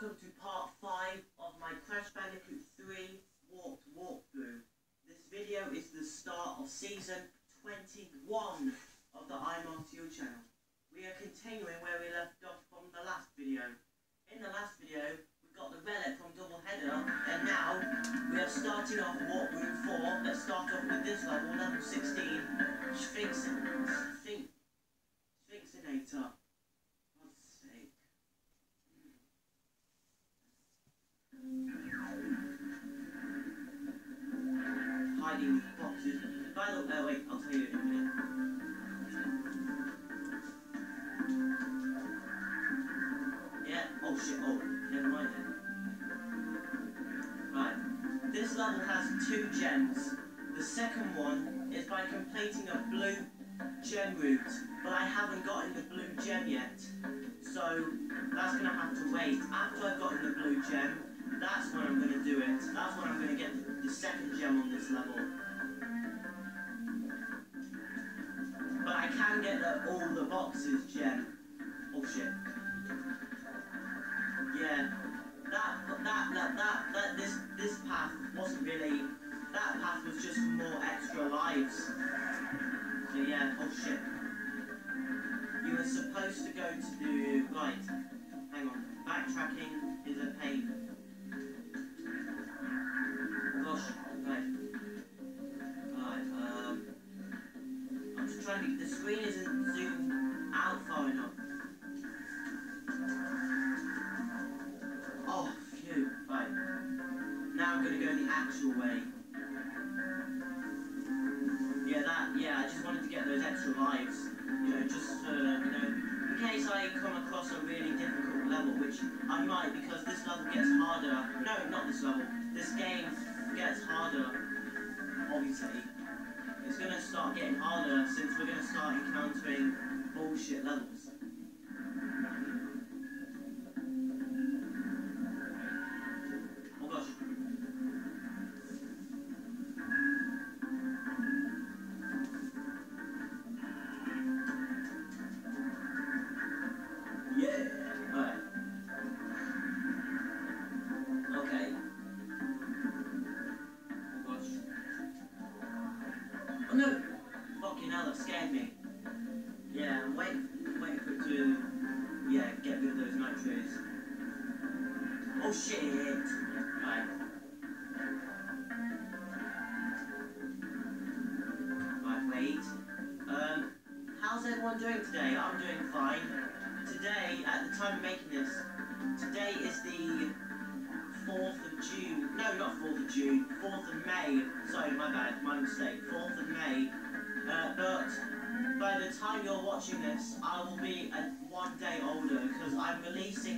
welcome to part 5 of my Crash Bandicoot 3 Warped walkthrough. This video is the start of season 21 of the I'm R. T. Yule channel. We are continuing where we left off from the last video. In the last video, we got the relic from Double Header, and now we are starting off Room 4. Let's start off with this level, level 16, Sphinx, Sphinx, Sphynxinator. Hiding boxes. By the uh, wait, I'll tell you in a minute. Yeah, oh shit, oh, never mind then. Right, this level has two gems. The second one is by completing a blue gem route, but I haven't gotten the blue gem yet. So, that's gonna have to wait. After I've gotten the blue gem, that's when I'm going to do it. That's when I'm going to get the, second gem on this level. But I can get the, all the boxes gem. Oh shit. Yeah. That, that, that, that, that, this, this path wasn't really, that path was just more extra lives. So yeah, oh shit. You were supposed to go to the, right, hang on, backtracking is a pain. Gosh, right. Um... I'm just trying to... The screen isn't zoomed out far enough. Oh, phew. Right. Now I'm gonna go the actual way. Yeah, that... Yeah, I just wanted to get those extra lives. You know, just, you know... In case I come across a really difficult level, which I might because this level gets harder. No, not this level. This game gets harder, obviously. It's going to start getting harder since we're going to start encountering bullshit levels.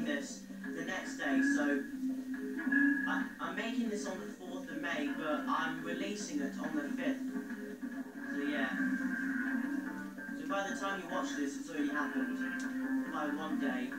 This the next day. So I, am making this on the 4th of May, but I'm releasing it on the 5th. So yeah. So by the time you watch this, it's already happened. By one day,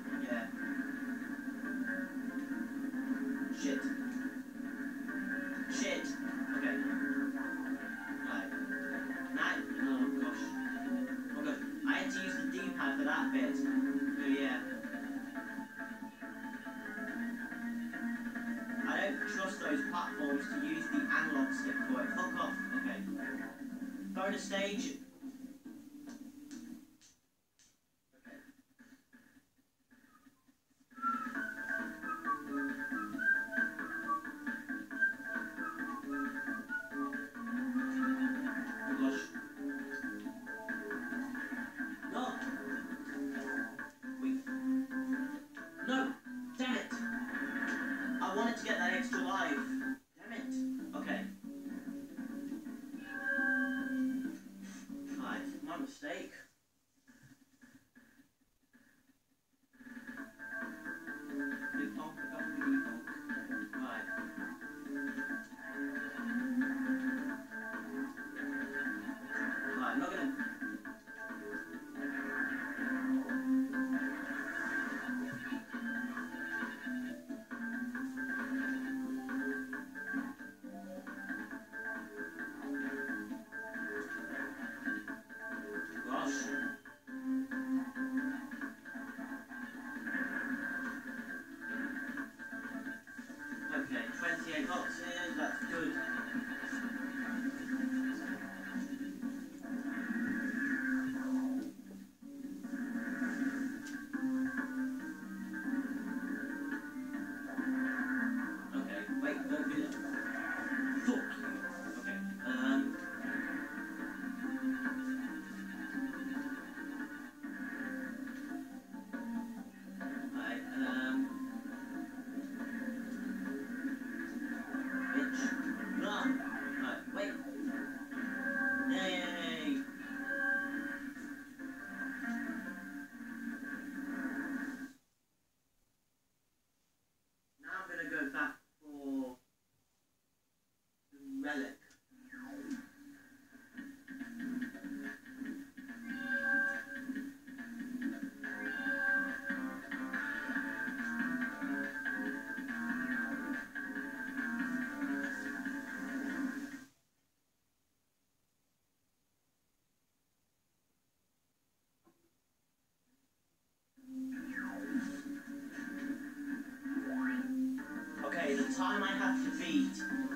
time I have to beat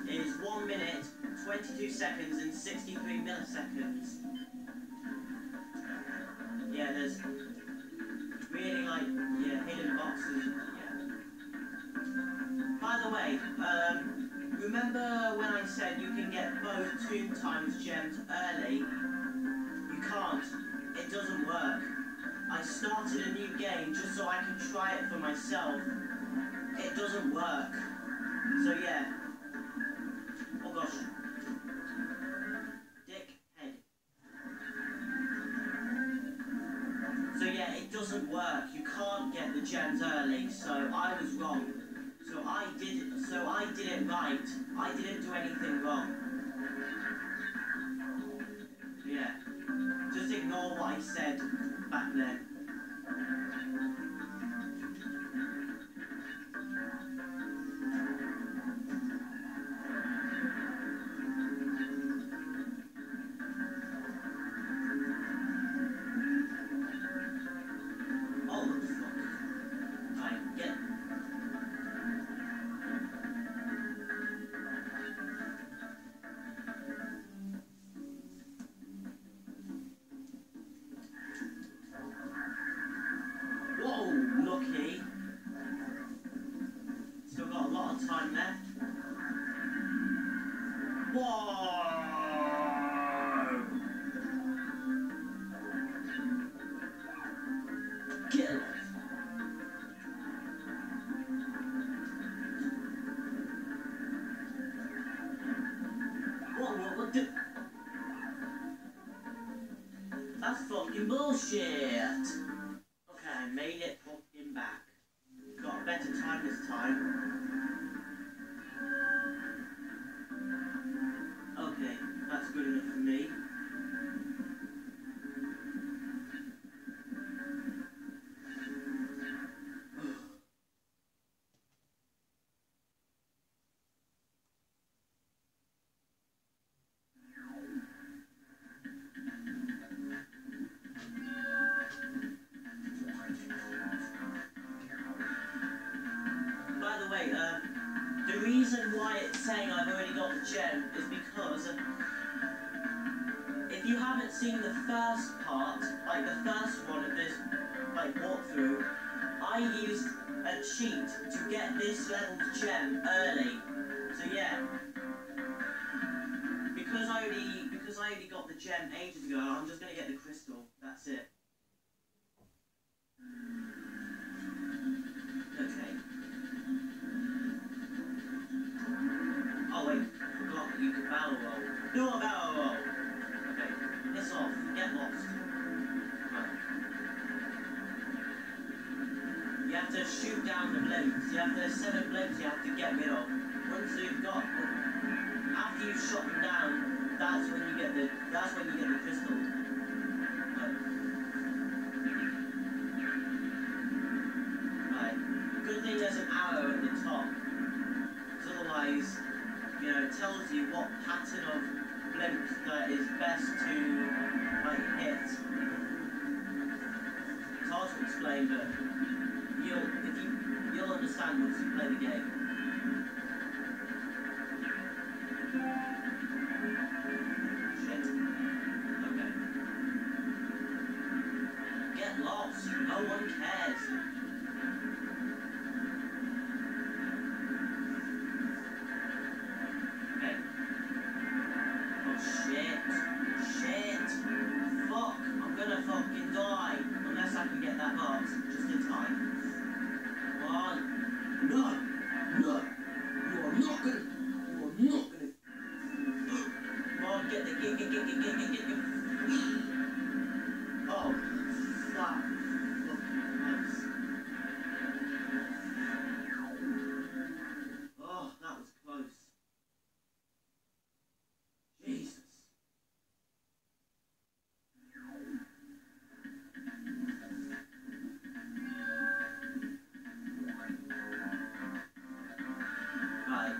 is 1 minute, 22 seconds, and 63 milliseconds. Yeah, there's really like, yeah, hidden boxes. Yeah. By the way, um, remember when I said you can get both Tomb Times gems early? You can't. It doesn't work. I started a new game just so I can try it for myself. It doesn't work. So yeah. Oh gosh. Dick head. So yeah, it doesn't work. You can't get the gems early, so I was wrong. So I did so I did it right. I didn't do anything wrong. Yeah. Just ignore what I said back then. That's fucking bullshit. Okay, I made it fucking back. Got a better time this time. Saying I've already got the gem is because if you haven't seen the first part, like the first one of this like walkthrough, I used a cheat to get this level's gem early. So yeah, because I already because I already got the gem ages ago, I'm just gonna get the crystal. That's it.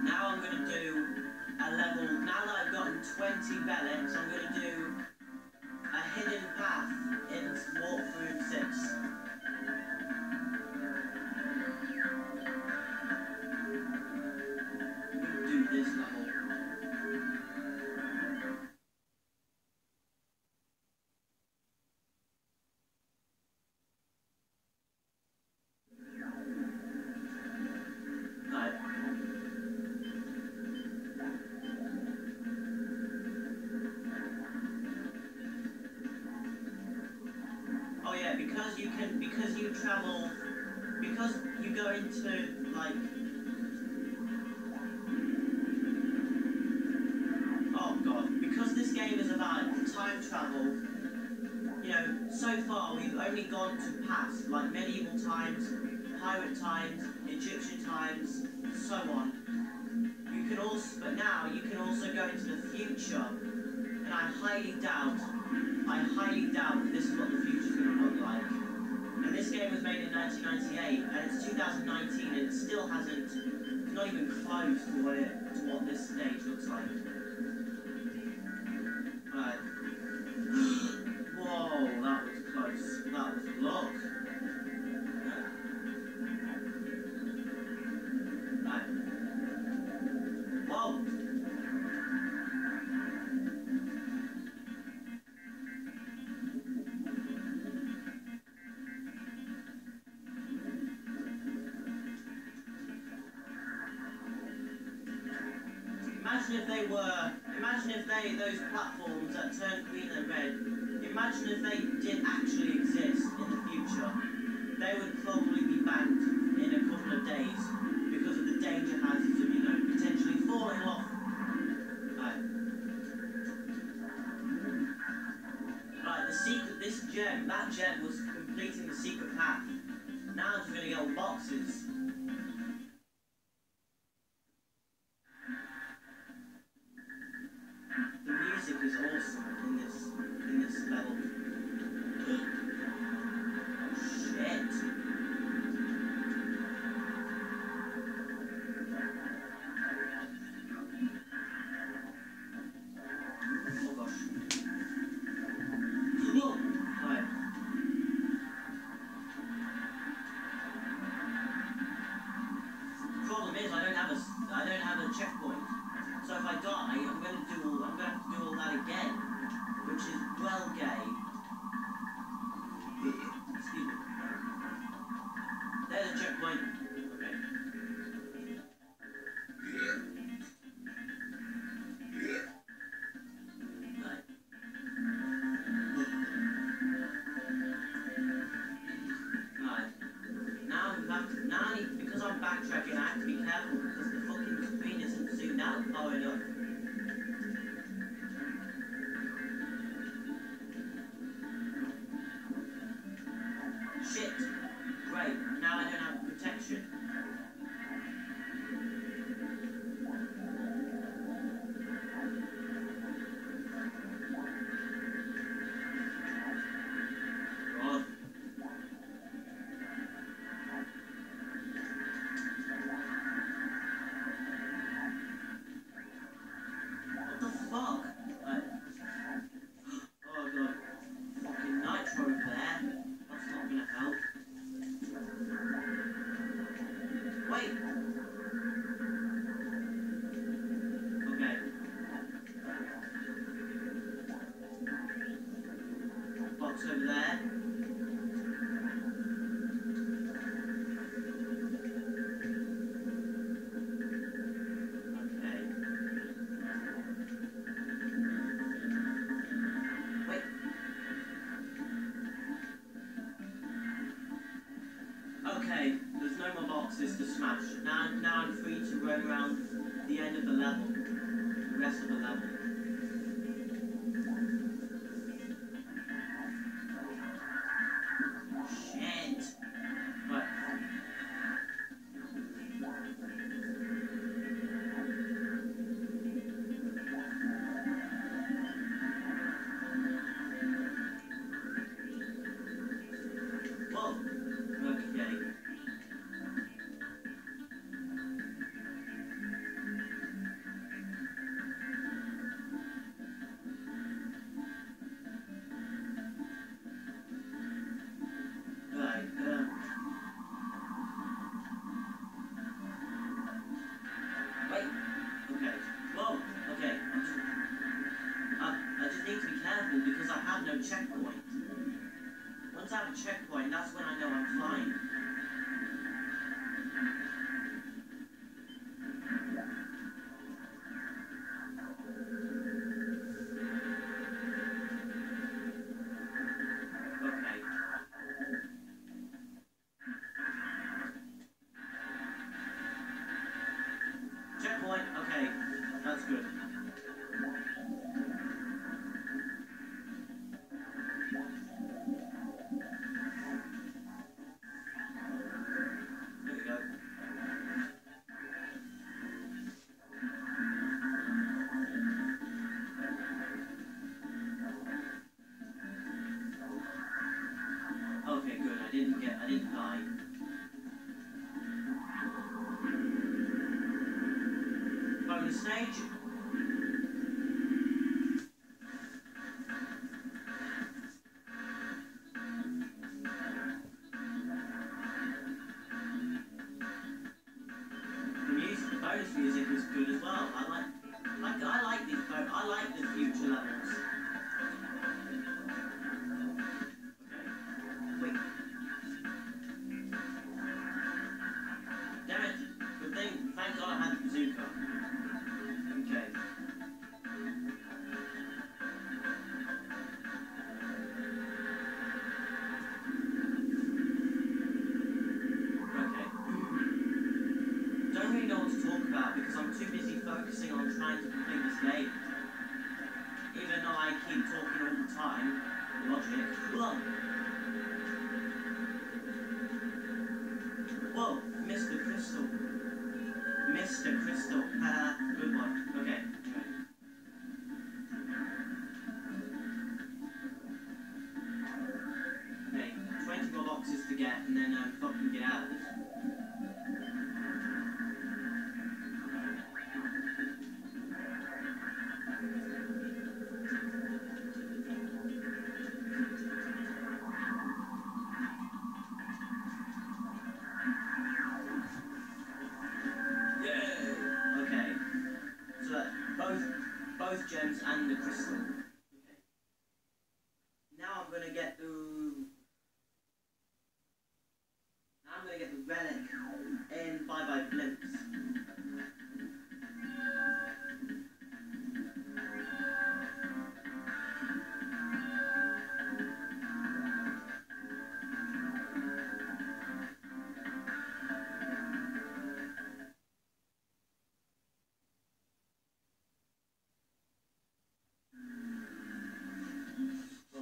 Now I'm going to do a level, now that I've gotten 20 relics, I'm going to travel, because you go into, like, oh god, because this game is about time travel, you know, so far we've only gone to past, like medieval times, pirate times, Egyptian times, so on. You can also, but now you can also go into the future, and I highly doubt, I highly doubt this is what the 1998, and it's 2019, and it still hasn't, not even close to what, it, to what this stage looks like. But, uh, whoa, that was close. That was a look. That gem was completing the secret.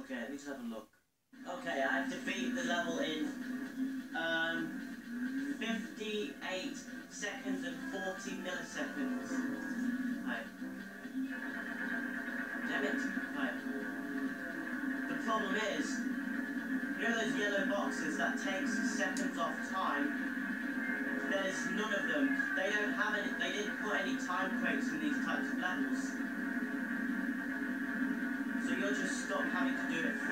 Okay, let's have a look. Okay, I have to beat the level in um, 58 seconds and 40 milliseconds. Right. Damn it. Right. The problem is, you know those yellow boxes that takes seconds off time? There's none of them. They don't have any, they didn't put any time frames in these types of levels. wanted to do it.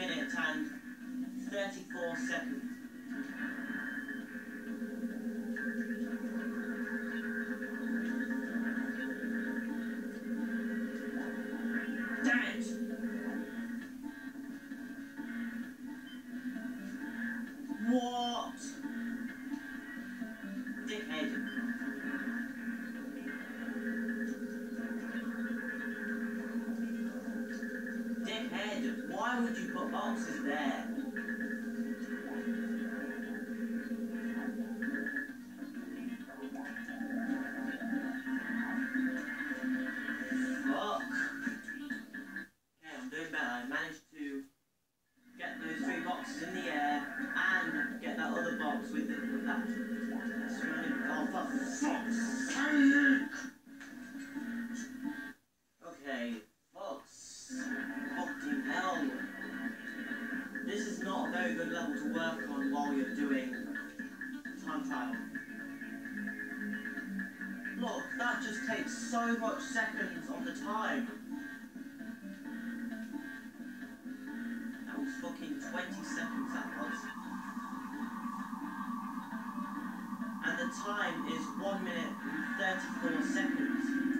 Minute and 34 seconds. Time is 1 minute and 34 seconds.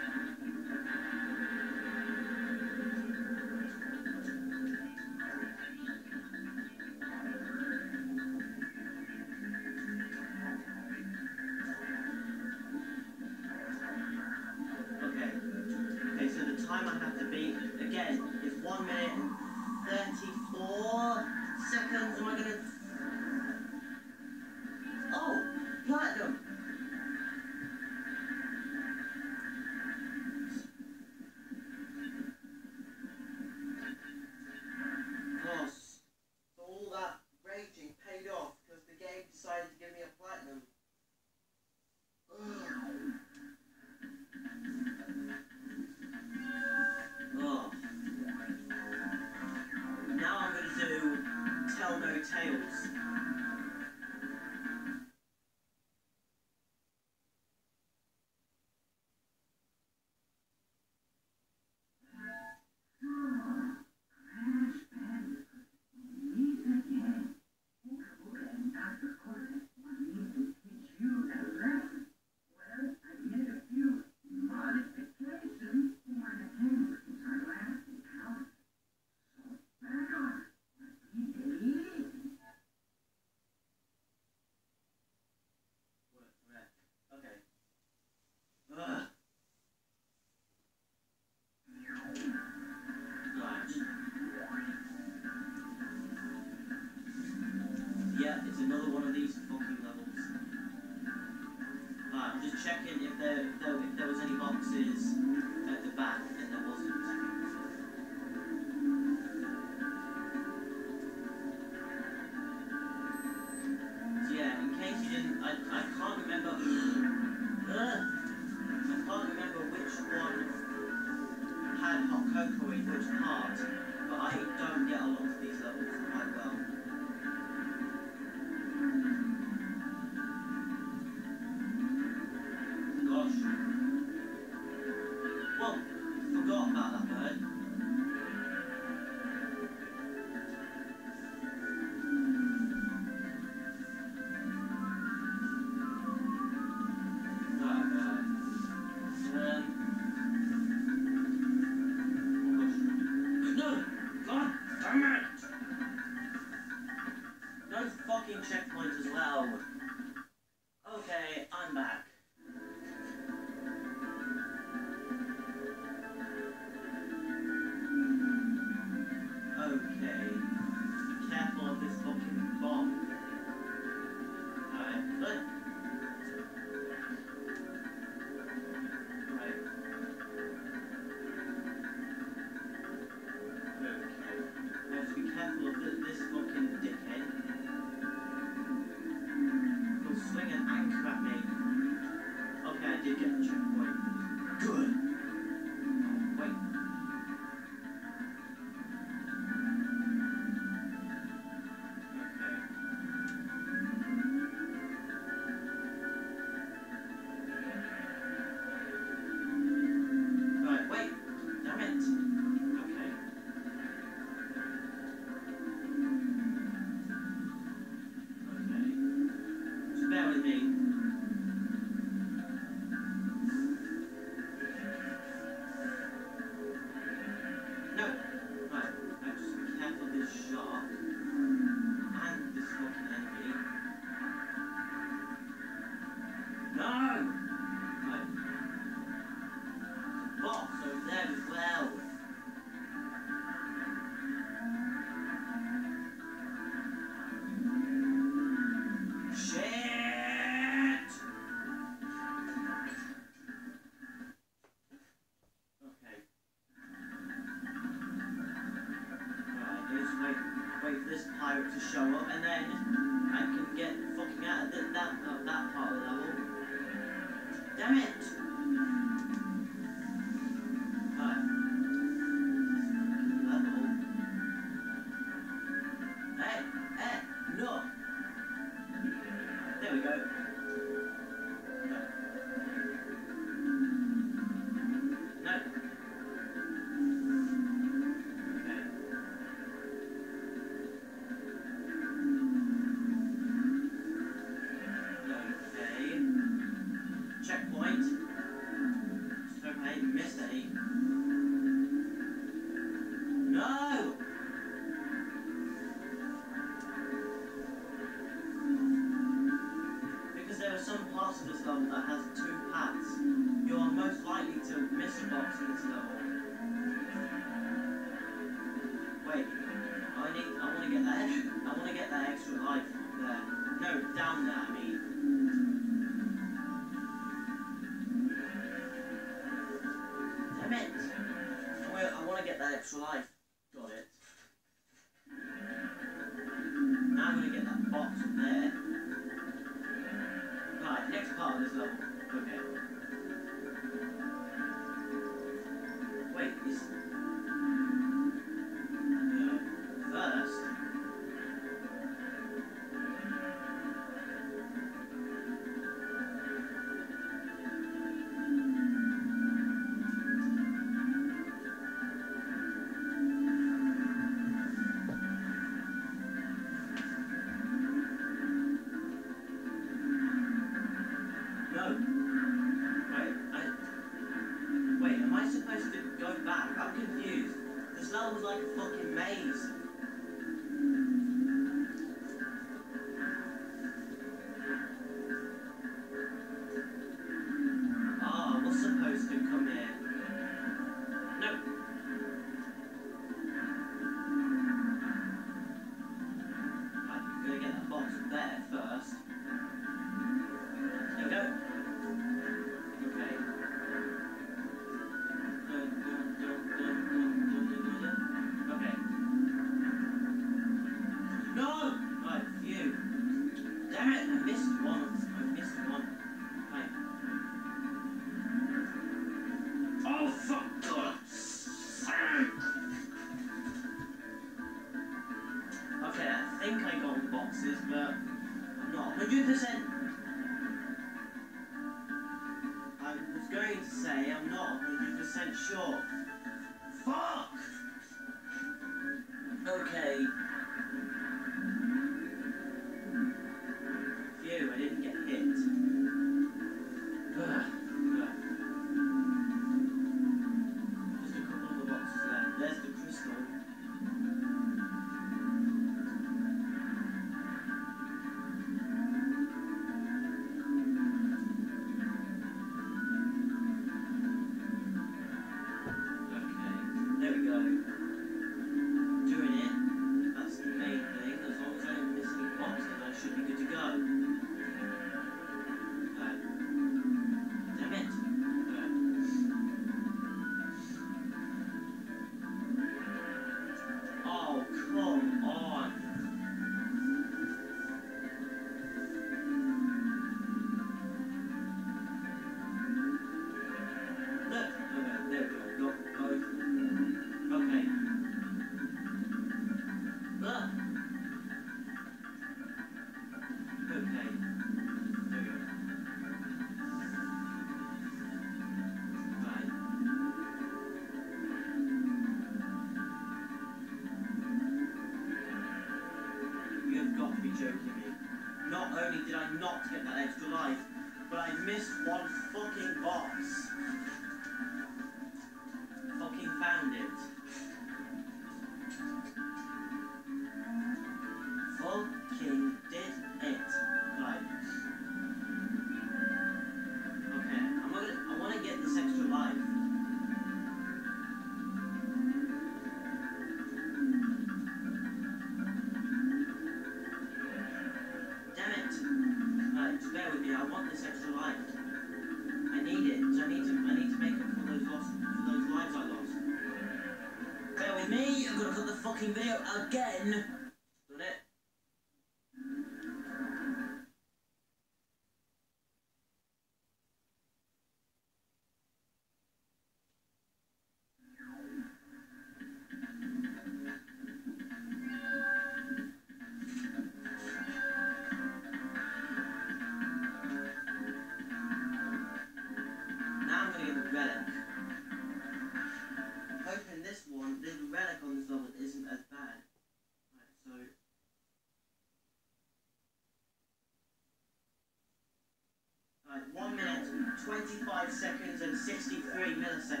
25 seconds and 63 milliseconds.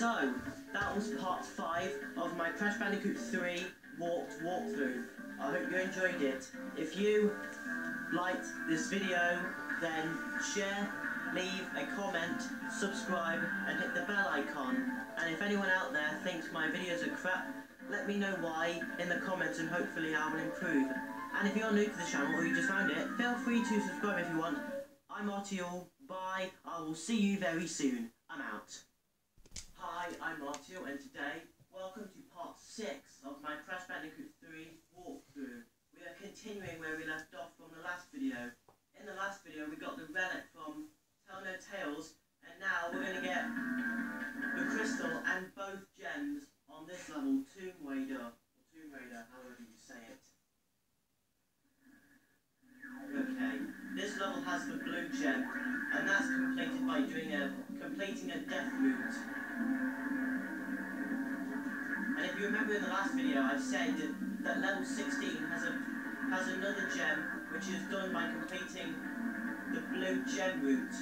So, that was part 5 of my Crash Bandicoot 3 walked walkthrough. I hope you enjoyed it. If you liked this video, then share, leave a comment, subscribe, and hit the bell icon. And if anyone out there thinks my videos are crap, let me know why in the comments and hopefully I will improve. And if you're new to the channel or you just found it, feel free to subscribe if you want. I'm R. T. Yule. Bye. I will see you very soon. Hi, I'm R. T. Yule and today, welcome to part 6 of my Crash Bandicoot 3 walkthrough. We are continuing where we left off from the last video. In the last video we got the relic from Tell No Tales and now we're going to get the crystal and both gems on this level, Tomb Wader, or Tomb Wader, however you say it. Okay, this level has the blue gem, and that's completed by doing a completing a death route. Remember in the last video, I said that, level 16 has a has another gem, which is done by completing the blue gem route.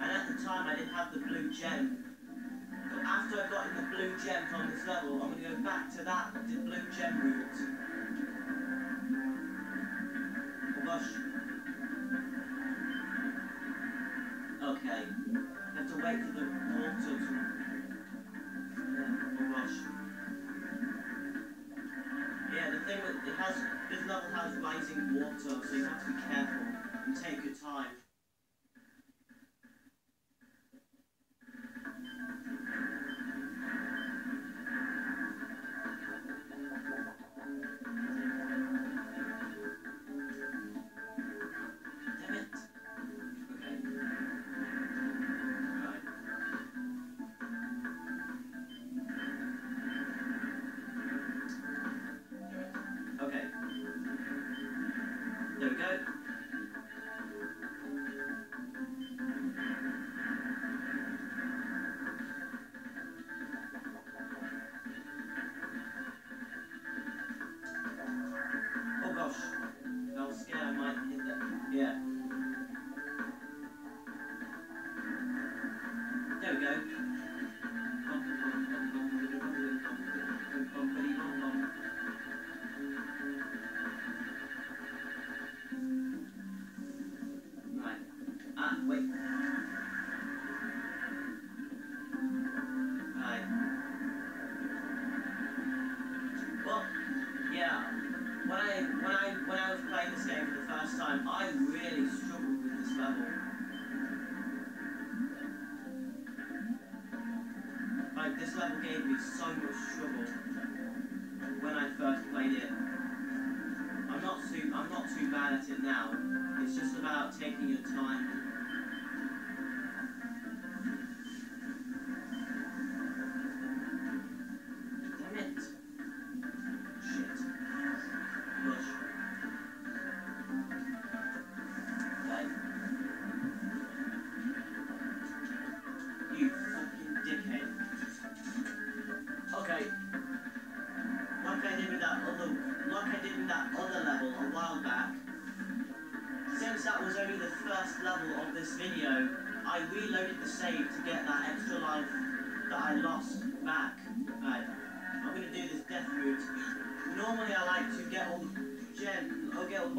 And at the time, I didn't have the blue gem. But after I've gotten the blue gem from this level, I'm going to go back to that the blue gem route. Oh gosh.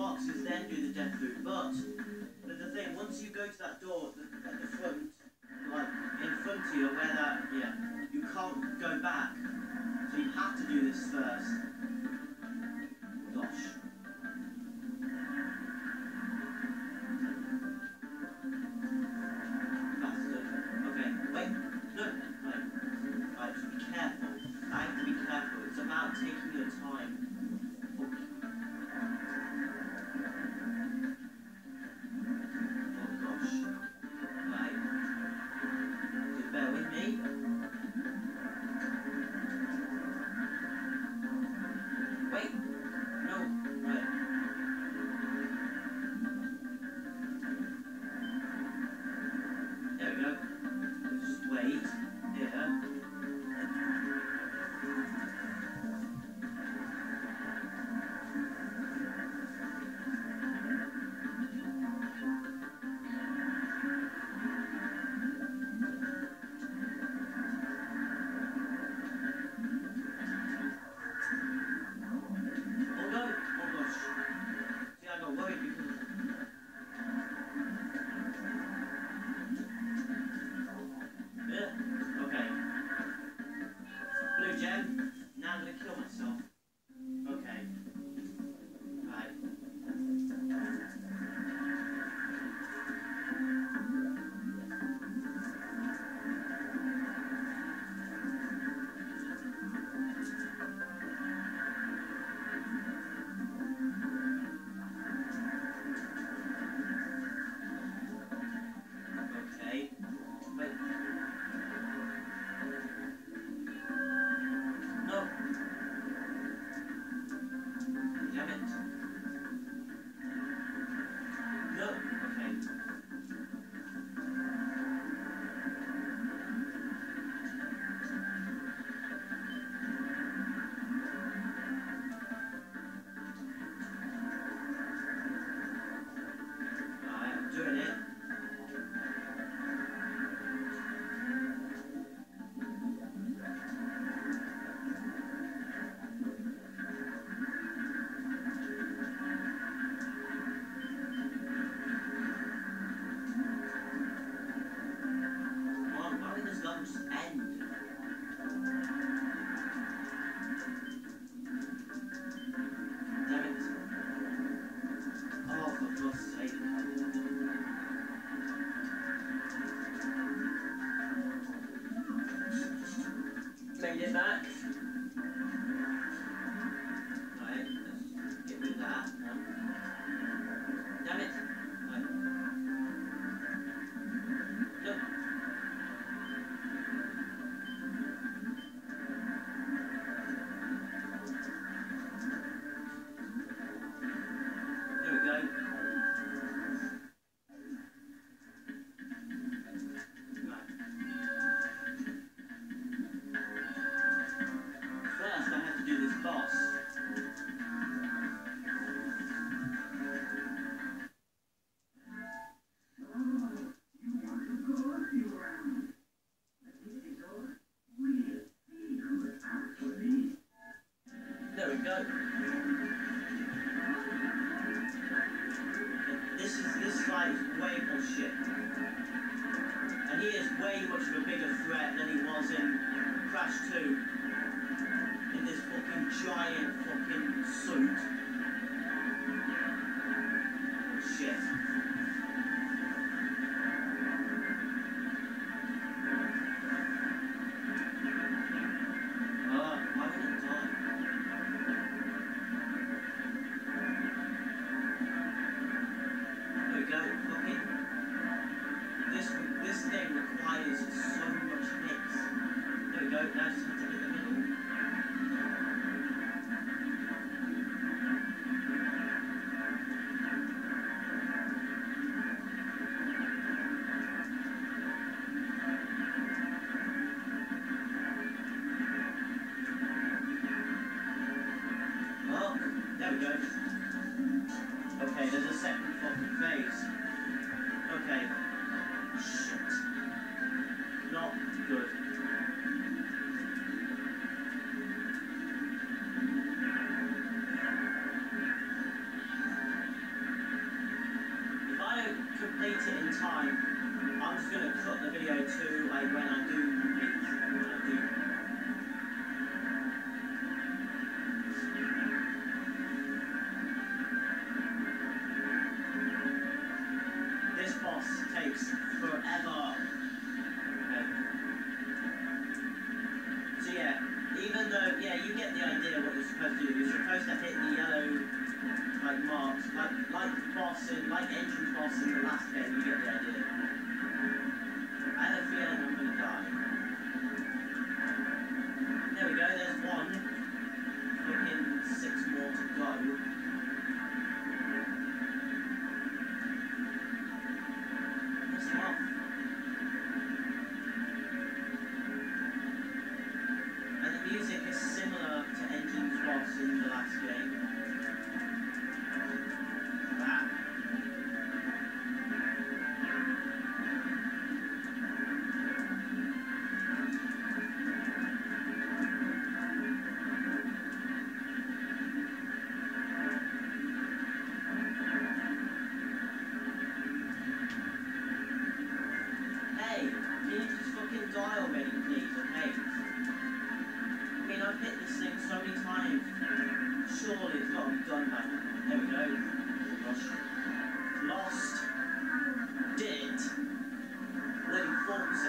Boxes then do the death route, but there's the thing, once you go to that door at the front, like in front of you where that yeah, you can't go back. So you have to do this first.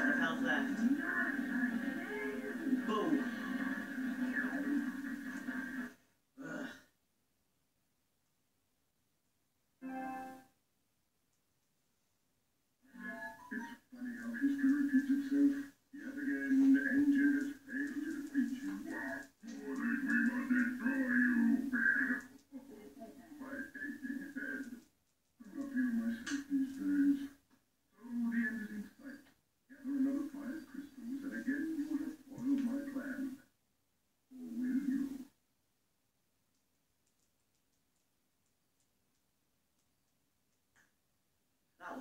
100 held left.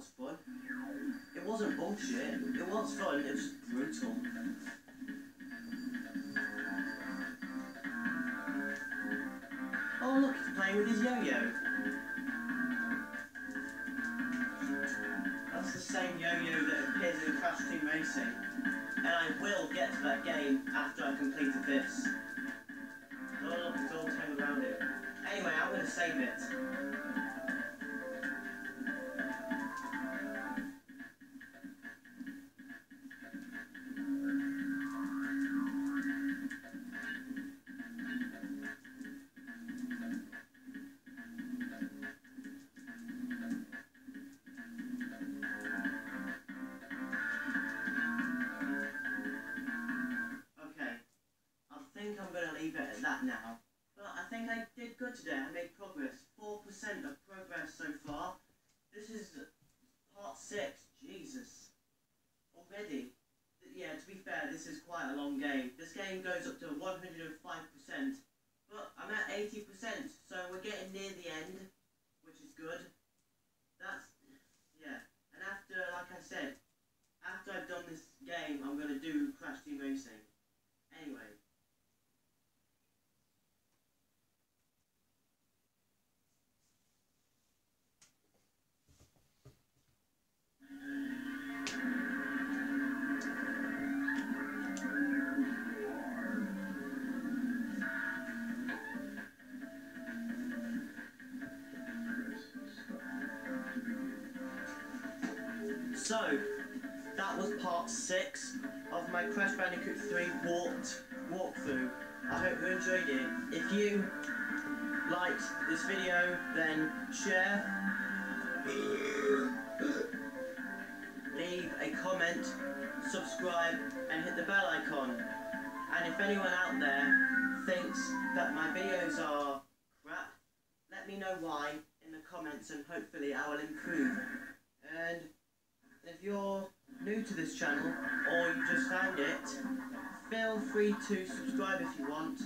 was fun. It wasn't bullshit. It was fun. It was brutal. leave it at that now. But I think I did good today. I made progress. 4% of progress so far. This is part 6. Jesus. Already. Yeah, to be fair, this is quite a long game. This game goes up to 105%. But I'm at 80%, so we're getting near the end, which is good. That's, yeah. And after, like I said, after I've done this game, I'm going to do Crash Team Racing. Anyway. So, that was part six of my Crash Bandicoot 3 walked walkthrough. I hope you enjoyed it. If you liked this video, then share, leave a comment, subscribe, and hit the bell icon. And if anyone out there thinks that my videos are crap, let me know why in the comments and hopefully I will improve. And if you're new to this channel or you just found it, feel free to subscribe if you want.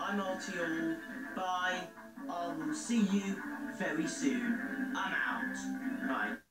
I'm All. Bye. I will see you very soon. I'm out. Bye.